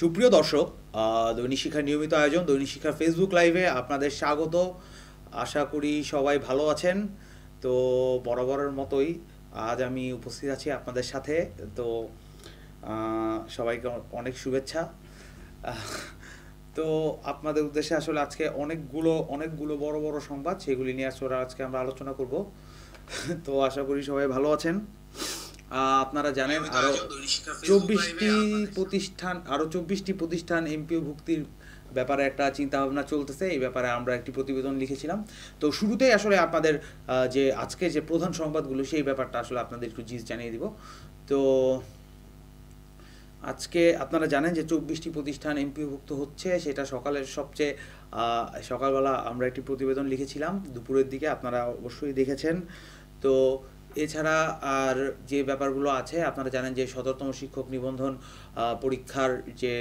সুপ্রিয় দর্শক দৈনিক শিক্ষার নিয়মিত আয়োজন, দৈনিক শিক্ষার ফেসবুক লাইভে আপনাদের স্বাগত। আশা করি সবাই ভালো আছেন। তো বরাবরের মতোই আজ আমি উপস্থিত আছি আপনাদের সাথে। তো সবাইকে অনেক শুভেচ্ছা। তো আপনাদের উদ্দেশ্যে আসলে আজকে অনেকগুলো অনেকগুলো বড় বড় সংবাদ, সেগুলি নিয়ে আসলে আজকে আমরা আলোচনা করব। তো আশা করি সবাই ভালো আছেন। আপনারা জানেন আরও চব্বিশটি প্রতিষ্ঠান আরও চব্বিশটি প্রতিষ্ঠান এমপিও ভুক্তির ব্যাপারে একটা চিন্তা ভাবনা চলতেছে এই ব্যাপারে আমরা একটি প্রতিবেদন লিখেছিলাম। তো শুরুতেই আসলে আপনাদের যে আজকে যে প্রধান সংবাদগুলো সেই ব্যাপারটা আসলে আপনাদের একটু জিজ জানিয়ে দিব। তো আজকে আপনারা জানেন যে চব্বিশটি প্রতিষ্ঠান এমপিওভুক্ত হচ্ছে সেটা সকালের সবচেয়ে সকালবেলা আমরা একটি প্রতিবেদন লিখেছিলাম। দুপুরের দিকে আপনারা অবশ্যই দেখেছেন। তো এছাড়া আর যে ব্যাপারগুলো আছে, আপনারা জানেন যে সতেরোতম শিক্ষক নিবন্ধন পরীক্ষার যে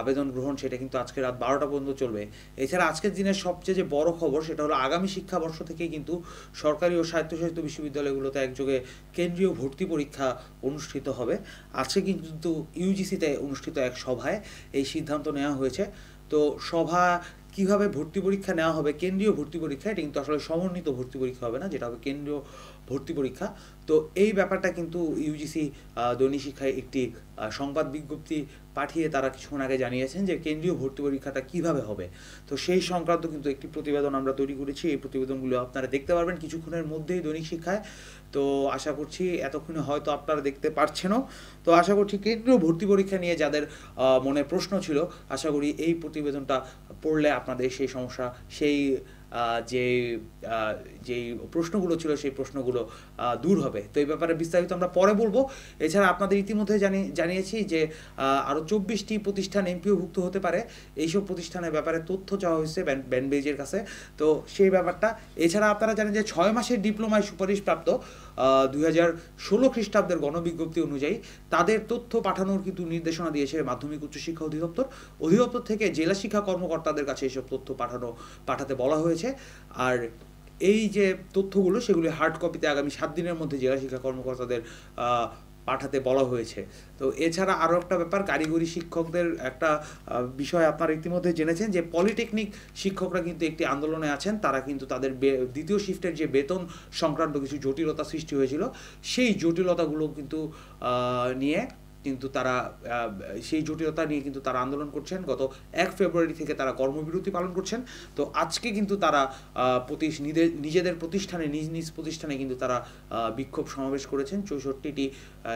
আবেদন গ্রহণ, সেটা কিন্তু আজকে রাত বারোটা পর্যন্ত চলবে। এছাড়া আজকের দিনের সবচেয়ে যে বড় খবর, সেটা হলো আগামী শিক্ষাবর্ষ থেকে কিন্তু সরকারি ও স্বায়ত্তশাসিত বিশ্ববিদ্যালয়গুলোতে একযোগে কেন্দ্রীয় ভর্তি পরীক্ষা অনুষ্ঠিত হবে। আজকে কিন্তু ইউজিসিতে অনুষ্ঠিত এক সভায় এই সিদ্ধান্ত নেওয়া হয়েছে। তো সভা কীভাবে ভর্তি পরীক্ষা নেওয়া হবে, কেন্দ্রীয় ভর্তি পরীক্ষা, এটা কিন্তু আসলে সমন্বিত ভর্তি পরীক্ষা হবে না, যেটা হবে কেন্দ্রীয় ভর্তি পরীক্ষা। তো এই ব্যাপারটা কিন্তু ইউজিসি দৈনিক শিক্ষায় একটি সংবাদ বিজ্ঞপ্তি পাঠিয়ে তারা কিছুক্ষণ আগে জানিয়েছেন যে কেন্দ্রীয় ভর্তি পরীক্ষাটা কীভাবে হবে। তো সেই সংক্রান্ত কিন্তু একটি প্রতিবেদন আমরা তৈরি করেছি। এই প্রতিবেদনগুলো আপনারা দেখতে পারবেন কিছুক্ষণের মধ্যেই দৈনিক শিক্ষায়। তো আশা করছি এতক্ষণে হয়তো আপনারা দেখতে পারছেনও। তো আশা করছি কেন্দ্রীয় ভর্তি পরীক্ষা নিয়ে যাদের মনে প্রশ্ন ছিল, আশা করি এই প্রতিবেদনটা পড়লে আপনাদের সেই সমস্যা, সেই যে যেই প্রশ্নগুলো ছিল সেই প্রশ্নগুলো দূর হবে। তো এই ব্যাপারে বিস্তারিত আমরা পরে বলব। এছাড়া আপনাদের ইতিমধ্যে জানি, জানিয়েছি যে আরও চব্বিশটি প্রতিষ্ঠান এমপিওভুক্ত হতে পারে। এইসব প্রতিষ্ঠানের ব্যাপারে তথ্য চাওয়া হয়েছে ব্যানবেজের কাছে। তো সেই ব্যাপারটা, এছাড়া আপনারা জানেন যে ছয় মাসের ডিপ্লোমায় সুপারিশপ্রাপ্ত দুই হাজার ষোলো খ্রিস্টাব্দের গণবিজ্ঞপ্তি অনুযায়ী তাদের তথ্য পাঠানোর কিন্তু নির্দেশনা দিয়েছে মাধ্যমিক উচ্চশিক্ষা অধিদপ্তর। অধিদপ্তর থেকে জেলা শিক্ষা কর্মকর্তাদের কাছে এসব তথ্য পাঠানো, পাঠাতে বলা হয়েছে। আর এই যে তথ্যগুলো, সেগুলি হার্ড কপিতে আগামী সাত দিনের মধ্যে জেলা শিক্ষা কর্মকর্তাদের পাঠাতে বলা হয়েছে। তো এছাড়া আরও একটা ব্যাপার, কারিগরি শিক্ষকদের একটা বিষয় আপনারা ইতিমধ্যে জেনেছেন যে পলিটেকনিক শিক্ষকরা কিন্তু একটি আন্দোলনে আছেন, তারা কিন্তু তাদের দ্বিতীয় শিফটের যে বেতন সংক্রান্ত কিছু জটিলতা সৃষ্টি হয়েছিল, সেই জটিলতাগুলো কিন্তু নিয়ে কিন্তু তারা সেই জটিলতা নিয়ে কিন্তু তারা আন্দোলন করছেন। গত এক ফেব্রুয়ারি থেকে তারা কর্মবিরতি পালন করছেন। তো আজকে কিন্তু তারা প্রতি নিজেদের- নিজেদের প্রতিষ্ঠানে, নিজ নিজ প্রতিষ্ঠানে কিন্তু তারা বিক্ষোভ সমাবেশ করেছেন। চৌষট্টিটি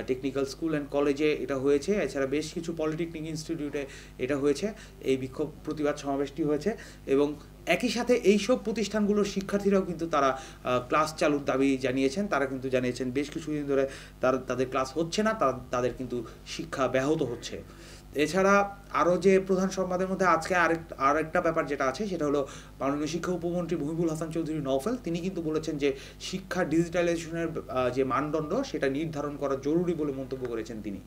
টেকনিক্যাল স্কুল অ্যান্ড কলেজে এটা হয়েছে। এছাড়া বেশ কিছু পলিটেকনিক ইনস্টিটিউটে এটা হয়েছে। এই বিক্ষোভ, প্রতিবাদ সমাবেশটি হয়েছে এবং একই সাথে এইসব প্রতিষ্ঠানগুলোর শিক্ষার্থীরাও কিন্তু তারা ক্লাস চালুর দাবি জানিয়েছেন। তারা কিন্তু জানিয়েছেন, বেশ কিছুদিন ধরে তার, তাদের ক্লাস হচ্ছে না তাদের কিন্তু শিক্ষা ব্যাহত হচ্ছে। এছাড়া আরও যে প্রধান সংবাদের মধ্যে আজকে আরেক, আরেকটা ব্যাপার যেটা আছে, সেটা হলো মাননীয় শিক্ষা উপমন্ত্রী মহিবুল হাসান চৌধুরী নওফেল। তিনি কিন্তু বলেছেন যে, শিক্ষা ডিজিটালাইজেশনের যে মানদণ্ড, সেটা নির্ধারণ করা জরুরি বলে মন্তব্য করেছেন তিনি।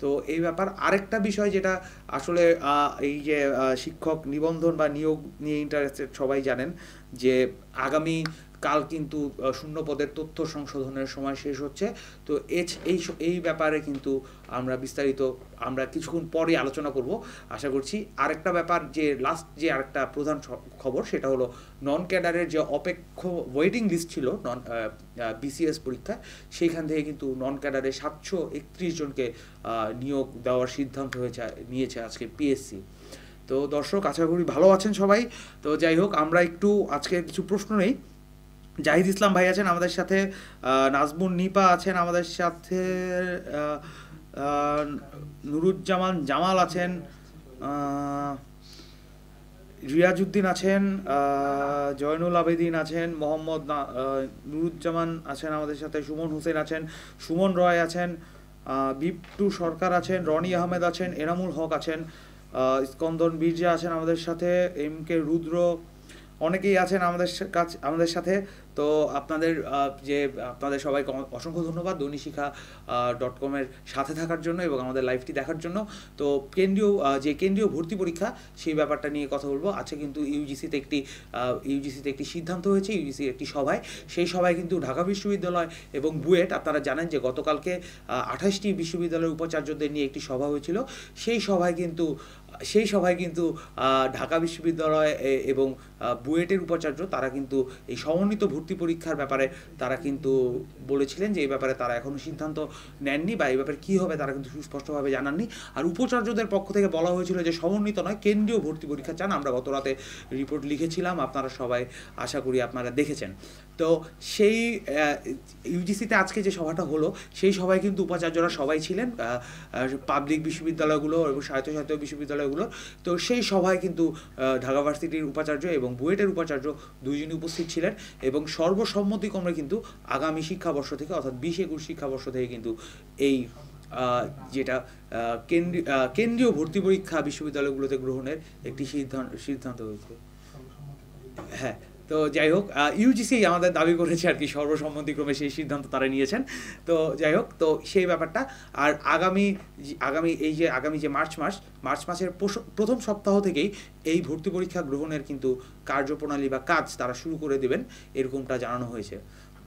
তো এই ব্যাপার আরেকটা বিষয় যেটা আসলে এই যে শিক্ষক নিবন্ধন বা নিয়োগ নিয়ে ইন্টারেস্টেড সবাই জানেন যে আগামী কাল কিন্তু শূন্য পদের তথ্য সংশোধনের সময় শেষ হচ্ছে। তো এই এই ব্যাপারে কিন্তু আমরা বিস্তারিত আমরা কিছুক্ষণ পরে আলোচনা করব। আশা করছি আরেকটা ব্যাপার, যে লাস্ট যে আরেকটা প্রধান খবর সেটা হলো নন ক্যাডারের যে অপেক্ষ ওয়েটিং লিস্ট ছিল নন বিসিএস পরীক্ষায়, সেইখান থেকে কিন্তু নন ক্যাডারে সাতশো একত্রিশ জনকে নিয়োগ দেওয়ার সিদ্ধান্ত হয়েছে, নিয়েছে আজকে পিএসসি তো দর্শক, আশা করি ভালো আছেন সবাই। তো যাই হোক, আমরা একটু আজকে কিছু প্রশ্ন নেই। জাহিদ ইসলাম ভাই আছেন আমাদের সাথে নাজমুন নিপা আছেন আমাদের সাথে নুরুজ্জামান জামাল আছেন আহ, রিয়াজউদ্দিন আছেন জয়নুল আবেদিন আছেন মোহাম্মদ নুরুজ্জামান আছেন আমাদের সাথে সুমন হোসেন আছেন সুমন রয় আছেন বিপটু সরকার আছেন রনি আহমেদ আছেন এনামুল হক আছেন স্কন্দন বীর্জা আছেন আমাদের সাথে এম কে রুদ্র অনেকেই আছেন আমাদের কাছ আমাদের সাথে। তো আপনাদের যে, আপনাদের সবাইকে অসংখ্য ধন্যবাদ দৈনিক শিক্ষা ডট কমের সাথে থাকার জন্য এবং আমাদের লাইভটি দেখার জন্য। তো কেন্দ্রীয় যে কেন্দ্রীয় ভর্তি পরীক্ষা, সেই ব্যাপারটা নিয়ে কথা বলব। আজকে কিন্তু ইউজিসিতে একটি ইউজিসিতে একটি সিদ্ধান্ত হয়েছে ইউজিসির একটি সভায়। সেই সভায় কিন্তু ঢাকা বিশ্ববিদ্যালয় এবং বুয়েট, আপনারা জানেন যে গতকালকে আঠাশটি বিশ্ববিদ্যালয়ের উপাচার্যদের নিয়ে একটি সভা হয়েছিল। সেই সভায় কিন্তু সেই সভায় কিন্তু ঢাকা বিশ্ববিদ্যালয় এবং বুয়েটের উপাচার্য তারা কিন্তু এই সমন্বিত ভর্তি পরীক্ষার ব্যাপারে তারা কিন্তু বলেছিলেন যে, এই ব্যাপারে তারা এখনও সিদ্ধান্ত নেননি বা এই ব্যাপারে কী হবে তারা কিন্তু সুস্পষ্টভাবে জানাননি। আর উপাচার্যদের পক্ষ থেকে বলা হয়েছিল যে, সমন্বিত নয়, কেন্দ্রীয় ভর্তি পরীক্ষা চান। আমরা গত রাতে রিপোর্ট লিখেছিলাম, আপনারা সবাই আশা করি আপনারা দেখেছেন। তো সেই ইউজিসিতে আজকে যে সভাটা হলো, সেই সভায় কিন্তু উপাচার্যরা সবাই ছিলেন। পাবলিক বিশ্ববিদ্যালয়গুলো এবং স্বায়ত্তশাসিত বিশ্ববিদ্যালয়গুলো তো সেই সভায় কিন্তু ঢাকা ভার্সিটির উপাচার্য এবং বুয়েটের উপাচার্য দুইজনই উপস্থিত ছিলেন এবং সর্বসম্মতিক্রমে কিন্তু আগামী শিক্ষাবর্ষ থেকে, অর্থাৎ বিশ একুশ শিক্ষাবর্ষ থেকে কিন্তু এই যেটা কেন্দ্রীয় কেন্দ্রীয় ভর্তি পরীক্ষা বিশ্ববিদ্যালয়গুলোতে গ্রহণের একটি সিদ্ধান্ত সিদ্ধান্ত হয়েছে। হ্যাঁ তো যাই হোক ইউজিসি আমাদের দাবি করেছে আর কি, সর্বসম্মতিক্রমে সেই সিদ্ধান্ত তারা নিয়েছেন। তো যাই হোক, তো সেই ব্যাপারটা, আর আগামী আগামী এই যে, আগামী যে মার্চ মাস, মার্চ মাসের প্রথম সপ্তাহ থেকেই এই ভর্তি পরীক্ষা গ্রহণের কিন্তু কার্যপ্রণালী বা কাজ তারা শুরু করে দেবেন, এরকমটা জানানো হয়েছে।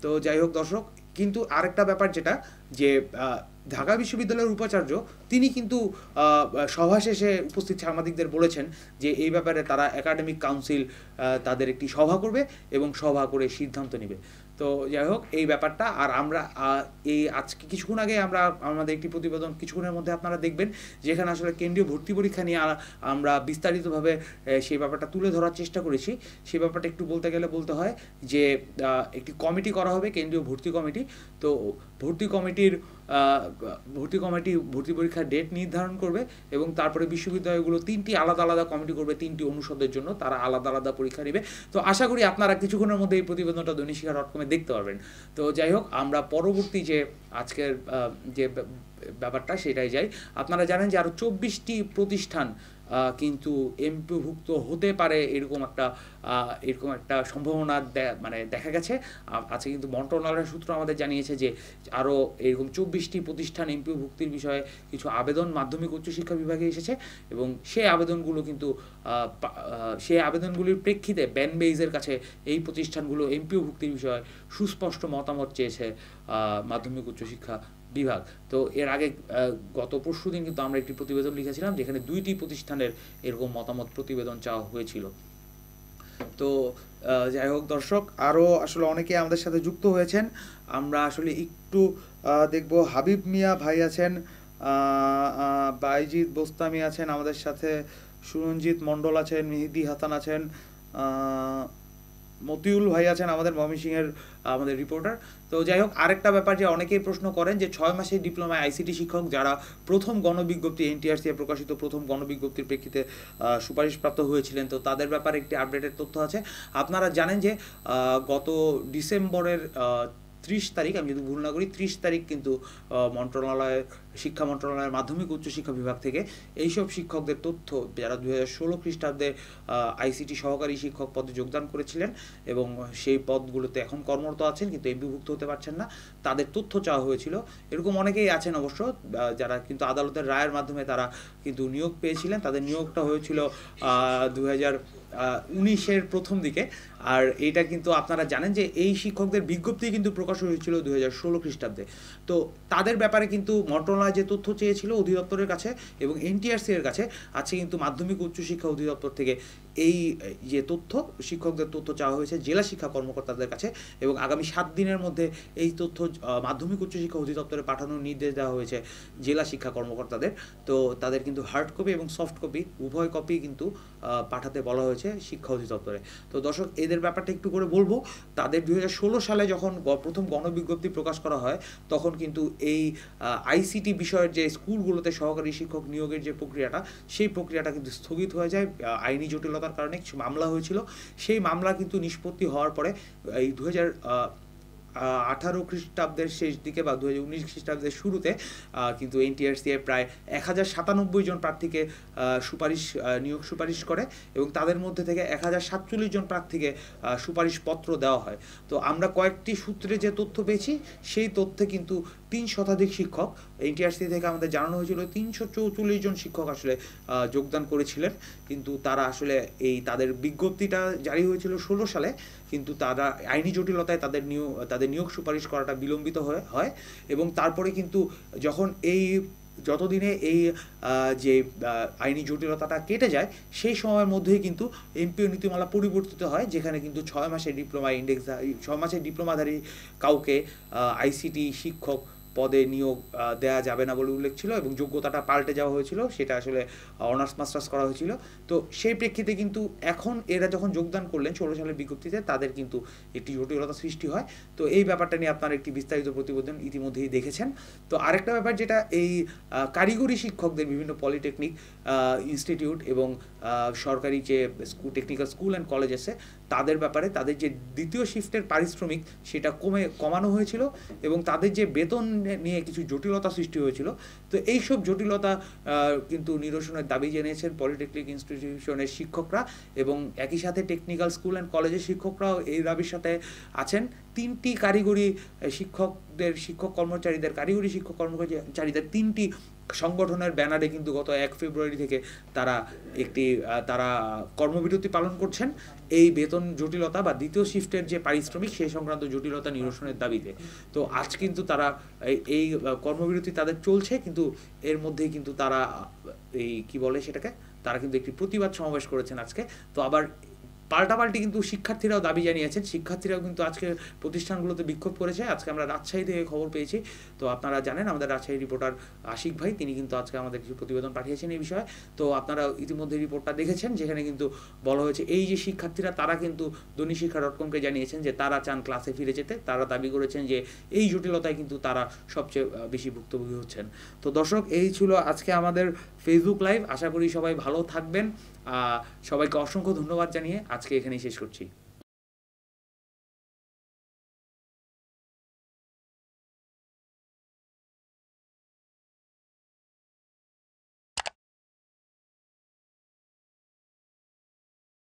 তো যাই হোক দর্শক, কিন্তু আরেকটা ব্যাপার যেটা, যে ঢাকা বিশ্ববিদ্যালয়ের উপাচার্য, তিনি কিন্তু সভা শেষে উপস্থিত সাংবাদিকদের বলেছেন যে এই ব্যাপারে তারা একাডেমিক কাউন্সিল তাদের একটি সভা করবে এবং সভা করে সিদ্ধান্ত নেবে। তো যাই হোক, এই ব্যাপারটা, আর আমরা এই আজকে কিছুক্ষণ আগে আমরা, আমাদের একটি প্রতিবেদন কিছুক্ষণের মধ্যে আপনারা দেখবেন, যেখানে আসলে কেন্দ্রীয় ভর্তি পরীক্ষা নিয়ে আমরা বিস্তারিতভাবে সেই ব্যাপারটা তুলে ধরার চেষ্টা করেছি। সেই ব্যাপারটা একটু বলতে গেলে বলতে হয় যে একটি কমিটি করা হবে, কেন্দ্রীয় ভর্তি কমিটি। তো ভর্তি কমিটির ভর্তি কমিটি, ভর্তি পরীক্ষার ডেট নির্ধারণ করবে এবং তারপরে বিশ্ববিদ্যালয়গুলো তিনটি আলাদা আলাদা কমিটি করবে, তিনটি অনুষদের জন্য তারা আলাদা আলাদা পরীক্ষা নেবে তো আশা করি আপনারা কিছুক্ষণের মধ্যে এই প্রতিবেদনটা দৈনিক শিক্ষা ডট কমে দেখতে পারবেন। তো যাই হোক, আমরা পরবর্তী যে আজকের যে ব্যা- ব্যাপারটা সেটাই যাই। আপনারা জানেন যে আরও চব্বিশটি প্রতিষ্ঠান কিন্তু এমপিভুক্ত হতে পারে এরকম একটা এরকম একটা সম্ভাবনা মানে দেখা গেছে। আ- আজকে কিন্তু মন্ত্রণালয়ের সূত্র আমাদের জানিয়েছে যে আরও এরকম চব্বিশটি প্রতিষ্ঠান এমপিভুক্তির বিষয়ে কিছু আবেদন মাধ্যমিক উচ্চশিক্ষা বিভাগে এসেছে এবং সেই আবেদনগুলো কিন্তু সেই আবেদনগুলির প্রেক্ষিতে ব্যান বেইজের কাছে এই প্রতিষ্ঠানগুলো এমপিওভুক্তির বিষয়ে সুস্পষ্ট মতামত চেয়েছে মাধ্যমিক উচ্চশিক্ষা বিভাগ। তো এর আগে গত পরশু দিন কিন্তু আমরা একটি প্রতিবেদন লিখেছিলাম যেখানে দুইটি প্রতিষ্ঠানের এরকম মতামত প্রতিবেদন চাওয়া হয়েছিল। তো যাই হোক দর্শক, আরও আসলে অনেকে আমাদের সাথে যুক্ত হয়েছেন। আমরা আসলে একটু দেখব হাবিব মিয়া ভাই আছেন বাইজিৎ বোস্তামি আছেন আমাদের সাথে সুরঞ্জিত মণ্ডল আছেন, মেহেদি হাসান আছেন মতিউল ভাই আছেন আমাদের ময়মনসিংহের আমাদের রিপোর্টার তো যাই হোক, আরেকটা ব্যাপার যে অনেকেই প্রশ্ন করেন যে ছয় মাসের ডিপ্লোমায় আইসিটি শিক্ষক যারা প্রথম গণবিজ্ঞপ্তি, এনটিআরসি এ প্রকাশিত প্রথম গণবিজ্ঞপ্তির প্রেক্ষিতে সুপারিশপ্রাপ্ত হয়েছিলেন। তো তাদের ব্যাপারে একটি আপডেটেড তথ্য আছে। আপনারা জানেন যে গত ডিসেম্বরের ত্রিশ তারিখ, আমি যদি ভুল না করি, ত্রিশ তারিখ কিন্তু মন্ত্রণালয়ের শিক্ষা মন্ত্রণালয়ের মাধ্যমিক উচ্চশিক্ষা বিভাগ থেকে এইসব শিক্ষকদের তথ্য যারা দুই হাজার ষোলো খ্রিস্টাব্দে আইসিটি সহকারী শিক্ষক পদে যোগদান করেছিলেন এবং সেই পদগুলোতে এখন কর্মরত আছেন কিন্তু এমপিভুক্ত হতে পারছেন না, তাদের তথ্য চাওয়া হয়েছিল। এরকম অনেকেই আছেন অবশ্য যারা কিন্তু আদালতের রায়ের মাধ্যমে তারা কিন্তু নিয়োগ পেয়েছিলেন। তাদের নিয়োগটা হয়েছিল দু হাজার উনিশের প্রথম দিকে। আর এটা কিন্তু আপনারা জানেন যে এই শিক্ষকদের বিজ্ঞপ্তি কিন্তু প্রকাশ হয়েছিল দু হাজার ষোলো খ্রিস্টাব্দে। তো তাদের ব্যাপারে কিন্তু মন্ত্রণালয় যে তথ্য চেয়েছিল অধিদপ্তরের কাছে এবং এনটিআরসি এর কাছে আজকে কিন্তু মাধ্যমিক উচ্চশিক্ষা অধিদপ্তর থেকে। এই, যে তথ্য, শিক্ষকদের তথ্য চাওয়া হয়েছে জেলা শিক্ষা কর্মকর্তাদের কাছে এবং আগামী সাত দিনের মধ্যে এই তথ্য মাধ্যমিক উচ্চশিক্ষা অধিদপ্তরে পাঠানোর নির্দেশ দেওয়া হয়েছে জেলা শিক্ষা কর্মকর্তাদের। তো তাদের কিন্তু হার্ড কপি এবং সফট কপি উভয় কপি কিন্তু পাঠাতে বলা হয়েছে শিক্ষা অধিদপ্তরে। তো দর্শক, এদের ব্যাপারটা একটু করে বলব। তাদের দু হাজার ষোলো সালে যখন প্রথম গণবিজ্ঞপ্তি প্রকাশ করা হয়, তখন কিন্তু এই আইসিটি বিষয়ের যে স্কুলগুলোতে সহকারী শিক্ষক নিয়োগের যে প্রক্রিয়াটা, সেই প্রক্রিয়াটা কিন্তু স্থগিত হয়ে যায় আইনি আইনি জটিলতার কারণে কিছু মামলা হয়েছিল। সেই মামলা কিন্তু নিষ্পত্তি হওয়ার পরে এই দু হাজার আঠারো খ্রিস্টাব্দের শেষ দিকে বা দু হাজার উনিশ খ্রিস্টাব্দের শুরুতে কিন্তু এনটিআরসিআই প্রায় এক হাজার সাতানব্বই জন প্রার্থীকে সুপারিশ নিয়োগ সুপারিশ করে এবং তাদের মধ্যে থেকে এক হাজার সাতচল্লিশ জন প্রার্থীকে সুপারিশপত্র দেওয়া হয়। তো আমরা কয়েকটি সূত্রে যে তথ্য পেয়েছি, সেই তথ্যে কিন্তু তিন শতাধিক শিক্ষক এনটিআরসি থেকে আমাদের জানানো হয়েছিল তিনশো চৌচল্লিশ জন শিক্ষক আসলে যোগদান করেছিলেন। কিন্তু তারা আসলে এই তাদের বিজ্ঞপ্তিটা জারি হয়েছিল ষোলো সালে, কিন্তু তারা আইনি জটিলতায় তাদের নিয়োগ তাদের নিয়োগ সুপারিশ করাটা বিলম্বিত হয়ে এবং তারপরে কিন্তু যখন এই যতদিনে এই যে আইনি জটিলতাটা কেটে যায়, সেই সময়ের মধ্যেই কিন্তু এমপিও নীতিমালা পরিবর্তিত হয়, যেখানে কিন্তু ছয় মাসের ডিপ্লোমা ইন্ডেক্স, ছয় মাসের ডিপ্লোমাধারী কাউকে আইসিটি শিক্ষক পদে নিয়োগ দেওয়া যাবে না বলে উল্লেখ ছিল এবং যোগ্যতাটা পাল্টে যাওয়া হয়েছিল, সেটা আসলে অনার্স মাস্টার্স করা হয়েছিল। তো সেই প্রেক্ষিতে কিন্তু এখন এরা যখন যোগদান করলেন ষোলো সালের বিজ্ঞপ্তিতে, তাদের কিন্তু একটি জটিলতা সৃষ্টি হয়। তো এই ব্যাপারটা নিয়ে আপনার একটি বিস্তারিত প্রতিবেদন ইতিমধ্যেই দেখেছেন। তো আরেকটা ব্যাপার যেটা এই কারিগরি শিক্ষকদের বিভিন্ন পলিটেকনিক ইনস্টিটিউট এবং সরকারি যে school technical school and college আছে, তাদের ব্যাপারে তাদের যে দ্বিতীয় শিফটের পারিশ্রমিক, সেটা কমে, কমানো হয়েছিল এবং তাদের যে বেতন নিয়ে কিছু জটিলতা সৃষ্টি হয়েছিল। তো এইসব জটিলতা কিন্তু নিরসনের দাবি জানিয়েছেন পলিটেকনিক ইনস্টিটিউশনের শিক্ষকরা এবং একই সাথে টেকনিক্যাল স্কুল অ্যান্ড কলেজের শিক্ষকরাও এই দাবির সাথে আছেন। তিনটি কারিগরি শিক্ষকদের, শিক্ষক কর্মচারীদের, কারিগরি শিক্ষক কর্মচারীদের তিনটি সংগঠনের ব্যানারে কিন্তু গত এক ফেব্রুয়ারি থেকে তারা একটি তারা কর্মবিরতি পালন করছেন। এই বেতন জটিলতা বা দ্বিতীয় শিফটের যে পারিশ্রমিক, সেই সংক্রান্ত জটিলতা নিরসনের দাবিতে। তো আজ কিন্তু তারা এই- কর্মবিরতি তাদের চলছে, কিন্তু এর মধ্যেই কিন্তু তারা এই, কি বলে সেটাকে? তারা কিন্তু একটি প্রতিবাদ সমাবেশ করেছেন আজকে। তো আবার পাল্টাপাল্টি কিন্তু শিক্ষার্থীরাও দাবি জানিয়েছেন। শিক্ষার্থীরাও কিন্তু আজকে প্রতিষ্ঠানগুলোতে বিক্ষোভ করেছে। আজকে আমরা রাজশাহী থেকে খবর পেয়েছি। তো আপনারা জানেন, আমাদের রাজশাহী রিপোর্টার আশিক ভাই, তিনি কিন্তু আজকে আমাদের কিছু প্রতিবেদন পাঠিয়েছেন এই বিষয়ে। তো আপনারা ইতিমধ্যে রিপোর্টটা দেখেছেন, যেখানে কিন্তু বলা হয়েছে, এই যে শিক্ষার্থীরা, তারা কিন্তু দৈনিক শিক্ষা ডট কমকে জানিয়েছেন যে তারা চান ক্লাসে ফিরে যেতে। তারা দাবি করেছেন যে এই জটিলতায় কিন্তু তারা সবচেয়ে বেশি ভুক্তভোগী হচ্ছেন। তো দর্শক, এই ছিল আজকে আমাদের ফেসবুক লাইভ আশা করি সবাই ভালো থাকবেন। সবাইকে অসংখ্য ধন্যবাদ জানিয়ে আজকে এখানেই শেষ করছি।